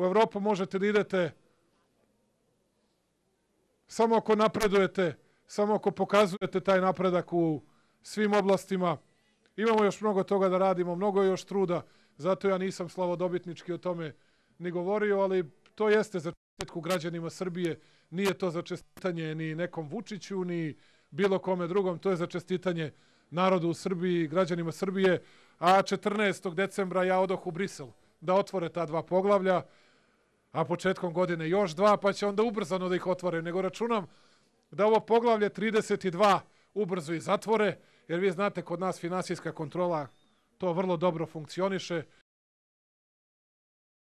U Evropu možete da idete samo ako napredujete, samo ako pokazujete taj napredak u svim oblastima. Imamo još mnogo toga da radimo, mnogo još truda, zato ja nisam slavodobitnički o tome ni govorio, ali to jeste za čestitku građanima Srbije, nije to za čestitanje ni nekom Vučiću, ni bilo kome drugom, to je za čestitanje narodu u Srbiji, građanima Srbije, a 14. decembra ja odoh u Brisel da otvore ta dva poglavlja, a početkom godine još dva, pa će onda ubrzano da ih otvore. Nego računam da ovo poglavlje 32 ubrzo i zatvore, jer vi znate kod nas finansijska kontrola to vrlo dobro funkcioniše